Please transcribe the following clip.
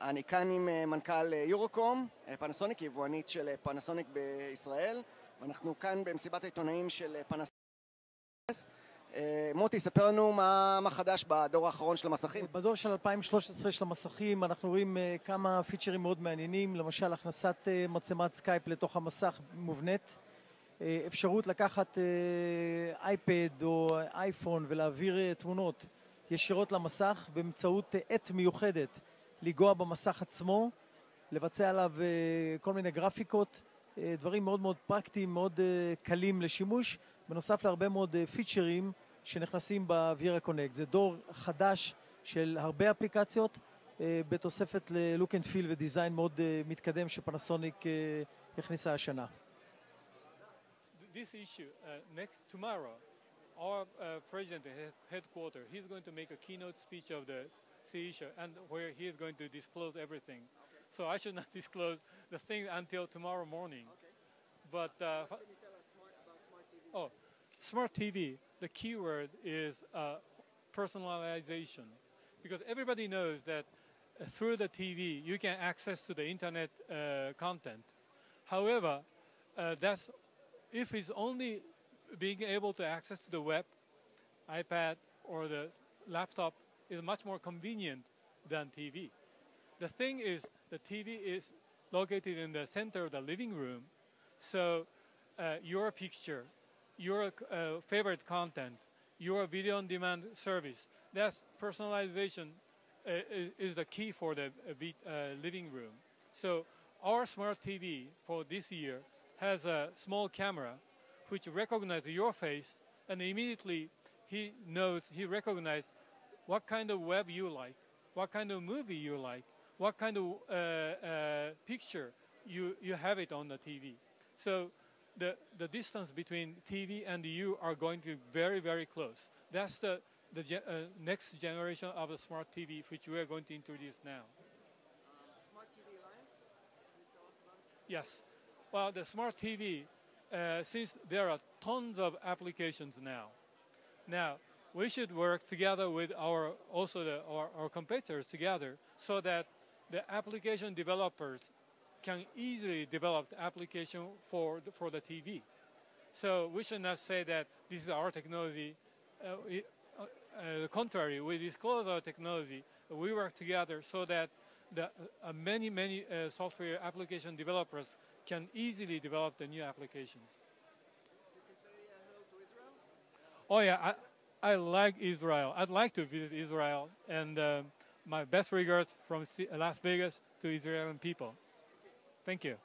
אני כאן עם מנכ"ל יורוקום, פנסוניק, יבואנית של פנסוניק בישראל ואנחנו כאן במסיבת העיתונאים של פנסוניק מוטי, ספר לנו מה, מה חדש בדור האחרון של המסכים. בדור של 2013 של המסכים אנחנו רואים כמה פיצ'רים מאוד מעניינים, למשל הכנסת מצלמת סקייפ לתוך המסך מובנית, אפשרות לקחת אייפד או אייפון ולהעביר תמונות ישירות למסך באמצעות עט מיוחדת לגוע במסך עצמו, לבצע עליו כל מיני גרפיקות, דברים מאוד מאוד פרקטיים, מאוד קלים לשימוש, בנוסף להרבה מאוד פיצ'רים שנכנסים ב-Vira Connect. זה דור חדש של הרבה אפליקציות, בתוספת ל-Look and Feel ודיזיין מאוד מתקדם שפנסוניק הכניסה השנה. This issue, uh, next tomorrow, our uh, president headquarters, he's going to make a keynote speech of the CE and where he is going to disclose everything. So I should not disclose the thing until tomorrow morning. Okay. But uh, What can you tell us smart, about smart TV? oh, smart TV. The keyword is uh, personalization, because everybody knows that uh, through the TV you can access to the internet uh, content. However, uh, that's if it's only being able to access to the web, iPad or the laptop is much more convenient than TV. The thing is, the TV is located in the center of the living room, so uh, your picture, your uh, favorite content, your video on demand service, that's personalization uh, is, is, the key for the uh, living room. So our smart TV for this year has a small camera which recognizes your face and immediately he knows, he recognizes what kind of web you like, what kind of movie you like, what kind of uh, uh, picture you, you have it on the TV. So the, the distance between TV and you are going to be very, very close. That's the, the ge uh, next generation of the smart TV which we are going to introduce now. Smart TV Alliance, can you tell us about it? Yes. Well, the smart TV, uh, since there are tons of applications now, now we should work together with our also the, our, our competitors together so that the application developers can easily develop the application for the, for the TV. So we should not say that this is our technology. Uh, it, uh, uh, the contrary, we disclose our technology. We work together so that the, uh, many, many uh, software application developers can easily develop the new applications. You can say uh, hello to Israel. Oh yeah, I, I like Israel. I'd like to visit Israel, and uh, my best regards from Las Vegas to Israeli people. Thank you.